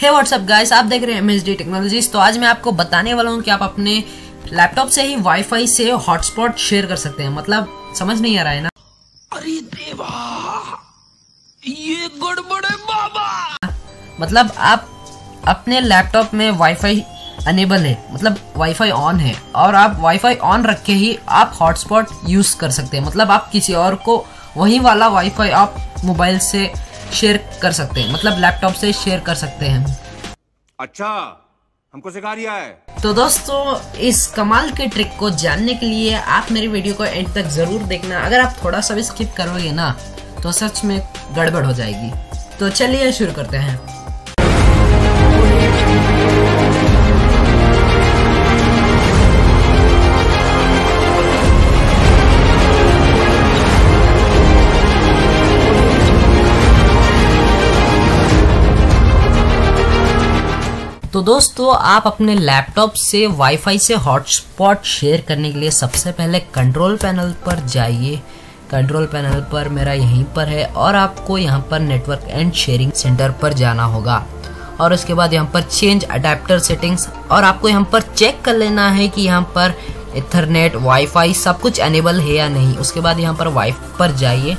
हे WhatsApp guys आप देख रहे हैं एमएसडी टेक्नोलॉजीज़ तो आज मैं आपको बताने वाला हूँ कि आप अपने लैपटॉप से ही वाईफाई से हॉटस्पॉट शेयर कर सकते हैं। मतलब समझ नहीं आ रहा है ना? अरे देवा ये गड़बड़ है बाबा। मतलब आप अपने लैपटॉप में वाईफाई अनेबल है। मतलब वाईफाई ऑन है। और आप वाईफाई ऑन रख के ही आप हॉटस्पॉट यूज़ कर सकते हैं। मतलब आप किसी और को वही वाला वाईफाई आप मोबाइल से शेयर कर सकते हैं। मतलब लैपटॉप से शेयर कर सकते हैं। अच्छा हमको सिखा दिया है। तो दोस्तों इस कमाल के ट्रिक को जानने के लिए आप मेरी वीडियो को एंड तक ज़रूर देखना। अगर आप थोड़ा सा भी स्किप करोगे ना तो सच में गड़बड़ हो जाएगी। तो चलिए शुरू करते हैं। तो दोस्तों, आप अपने लैपटॉप से वाईफाई से हॉटस्पॉट शेयर करने के लिए सबसे पहले कंट्रोल पैनल पर जाइए। कंट्रोल पैनल पर मेरा यहीं पर है और आपको यहाँ पर नेटवर्क एंड शेयरिंग सेंटर पर जाना होगा। और उसके बाद यहाँ पर चेंज अडेप्टर सेटिंग्स और आपको यहाँ पर चेक कर लेना है कि यहाँ पर इथरनेट वाईफाई सब कुछ एनेबल है या नहीं। उसके बाद यहाँ पर वाई पर जाइए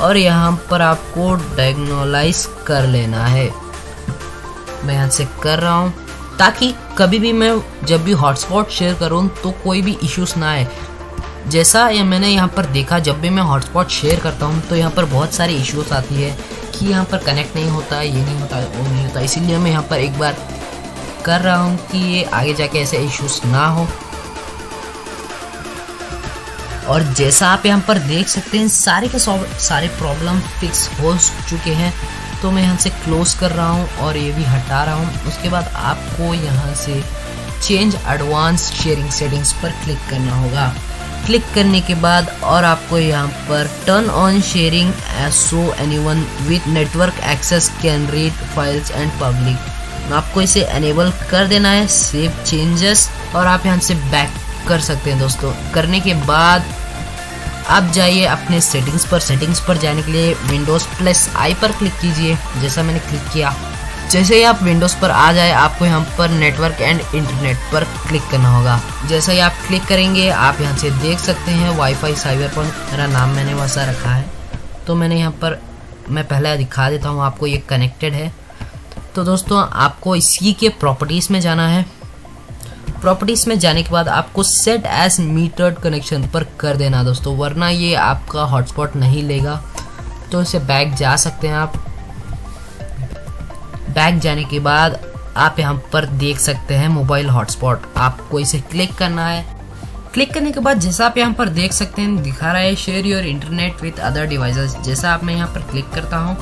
और यहाँ पर आपको डायग्नोलाइज कर लेना है। मैं यहाँ से कर रहा हूँ, ताकि कभी भी मैं जब भी हॉटस्पॉट शेयर करूँ तो कोई भी इश्यूज़ ना आए। जैसा ये मैंने यहाँ पर देखा, जब भी मैं हॉटस्पॉट शेयर करता हूँ तो यहाँ पर बहुत सारी इश्यूज़ आती है कि यहाँ पर कनेक्ट नहीं होता, ये नहीं होता, वो नहीं होता। इसीलिए मैं यहाँ पर एक बार कर रहा हूँ कि ये आगे जाके ऐसे इश्यूज़ ना हो। और जैसा आप यहाँ पर देख सकते हैं, सारे के सारे प्रॉब्लम फिक्स हो चुके हैं। तो मैं यहाँ से क्लोज कर रहा हूँ और ये भी हटा रहा हूँ। उसके बाद आपको यहाँ से चेंज एडवांस शेयरिंग सेटिंग्स पर क्लिक करना होगा। क्लिक करने के बाद और आपको यहाँ पर turn on sharing as so anyone with network access can read files and public आपको इसे एनेबल कर देना है सेव चेंजेस और आप यहाँ से बैक कर सकते हैं दोस्तों। करने के बाद आप जाइए अपने सेटिंग्स पर सेटिंग्स पर जाने के लिए विंडोज़ प्लस आई पर क्लिक कीजिए, जैसा मैंने क्लिक किया। जैसे ही आप विंडोज़ पर आ जाए, आपको यहाँ पर नेटवर्क एंड इंटरनेट पर क्लिक करना होगा। जैसा ही आप क्लिक करेंगे, आप यहाँ से देख सकते हैं वाईफाई साइबर पर मेरा नाम मैंने वैसा रखा है। तो मैंने यहाँ पर, मैं पहले दिखा देता हूँ, आपको ये कनेक्टेड है। तो दोस्तों, आपको इसी के प्रॉपर्टीज़ में जाना है। प्रॉपर्टीज़ में जाने के बाद आपको सेट एज मीटर्ड कनेक्शन पर कर देना दोस्तों, वरना ये आपका हॉटस्पॉट नहीं लेगा। तो इसे बैक जा सकते हैं आप। बैक जाने के बाद आप यहाँ पर देख सकते हैं मोबाइल हॉटस्पॉट आपको इसे क्लिक करना है। क्लिक करने के बाद जैसा आप यहाँ पर देख सकते हैं, दिखा रहा है share your internet with other devices जैसा आप मैं यहाँ पर क्लिक करता हूँ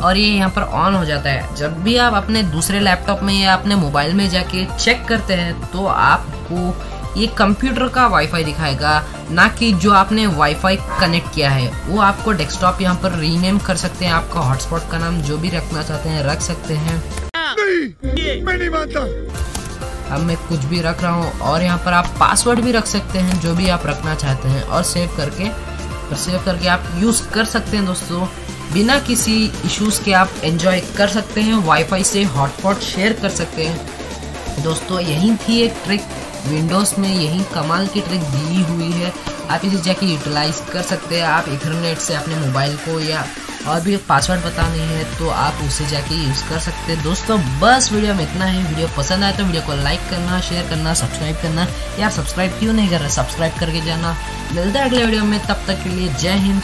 और ये यहाँ पर ऑन हो जाता है। जब भी आप अपने दूसरे लैपटॉप में या अपने मोबाइल में जाके चेक करते हैं तो आपको ये कंप्यूटर का वाईफाई दिखाएगा। ना कि जो आपने वाईफाई कनेक्ट किया है वो आपको डेस्कटॉप यहाँ पर रीनेम कर सकते हैं। आपका हॉटस्पॉट का नाम जो भी रखना चाहते हैं रख सकते हैं। नहीं, मैं नहीं मानता। अब मैं कुछ भी रख रहा हूँ और यहाँ पर आप पासवर्ड भी रख सकते हैं जो भी आप रखना चाहते हैं और सेव करके और सेव करके आप यूज़ कर सकते हैं दोस्तों। बिना किसी इश्यूज़ के आप एंजॉय कर सकते हैं वाईफाई से हॉटस्पॉट शेयर कर सकते हैं। दोस्तों, यही थी एक ट्रिक विंडोज़ में यही कमाल की ट्रिक दी हुई है। आप इसे जाके यूटिलाइज कर सकते हैं। आप इथरनेट से अपने मोबाइल को या और भी पासवर्ड पता नहीं है तो आप उसे जाके यूज़ कर सकते हैं। दोस्तों, बस वीडियो में इतना ही। वीडियो पसंद आए तो वीडियो को लाइक करना शेयर करना सब्सक्राइब करना। यार सब्सक्राइब क्यों नहीं कर रहे सब्सक्राइब करके जाना। मिलता है अगले वीडियो में। तब तक के लिए जय हिंद।